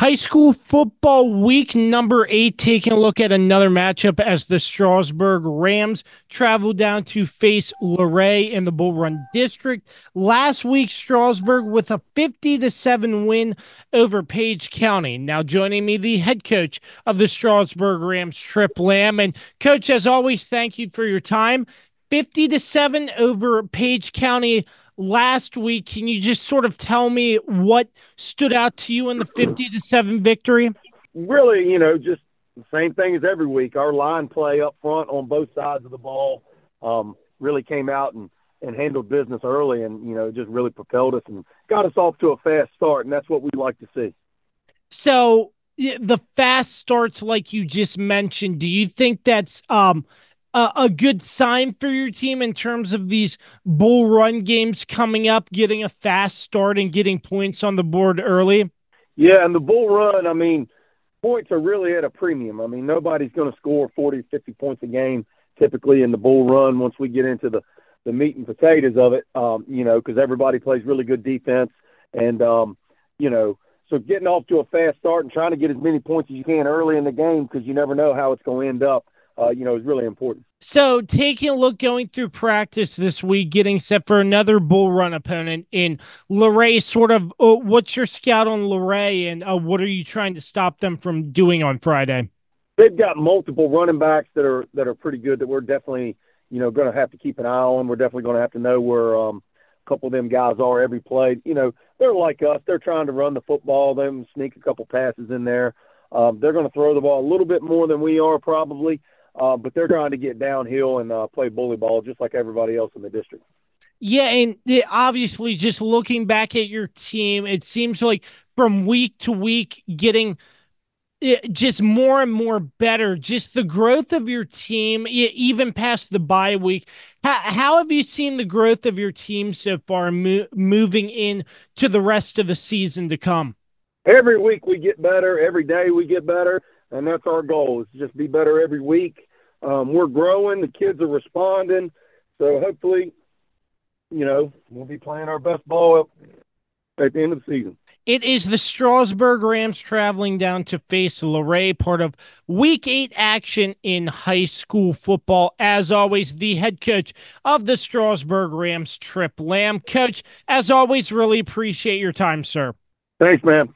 High school football week number eight, taking a look at another matchup as the Strasburg Rams travel down to face Luray in the Bull Run District. Last week, Strasburg with a 50 to 7 win over Page County. Now joining me, the head coach of the Strasburg Rams, Tripp Lamb. And coach, as always, thank you for your time. 50 to 7 over Page County last week. Can you just sort of tell me what stood out to you in the 50 to 7 victory? Really, you know, just the same thing as every week. Our line play up front on both sides of the ball um, really came out and, and handled business early and, you know, just really propelled us and got us off to a fast start. And that's what we like to see. So, the fast starts, like you just mentioned, do you think that's um, a, a, good sign for your team in terms of these bull run games coming up, getting a fast start and getting points on the board early? Yeah, and the bull run, I mean, points are really at a premium. I mean, nobody's going to score 40, 50 points a game typically in the bull run once we get into the, the meat and potatoes of it, um, you know, because everybody plays really good defense. And, um, you know, so getting off to a fast start and trying to get as many points as you can early in the game because you never know how it's going to end up uh, you know, is really important. So, taking a look going through practice this week, getting set for another bull run opponent in Luray, sort of uh, what's your scout on Luray and uh, what are you trying to stop them from doing on Friday? They've got multiple running backs that are that are pretty good that we're definitely, you know, going to have to keep an eye on. We're definitely going to have to know where um, a couple of them guys are every play. You know, they're like us. They're trying to run the football, them sneak a couple passes in there. Um, they're going to throw the ball a little bit more than we are probably. Uh, but they're trying to get downhill and uh, play bully ball just like everybody else in the district. Yeah, and obviously, just looking back at your team, it seems like from week to week, getting it, just more and more better. Just the growth of your team, even past the bye week. How, how have you seen the growth of your team so far, mo- moving in to the rest of the season to come? Every week we get better. Every day we get better and that's our goal is just be better every week. Um, we're growing, the kids are responding, so hopefully, you know, we'll be playing our best ball at the end of the season. It is the Strasburg Rams traveling down to face Luray, part of Week 8 action in high school football. As always, the head coach of the Strasburg Rams, Tripp Lamb. Coach, as always, really appreciate your time, sir. Thanks, man.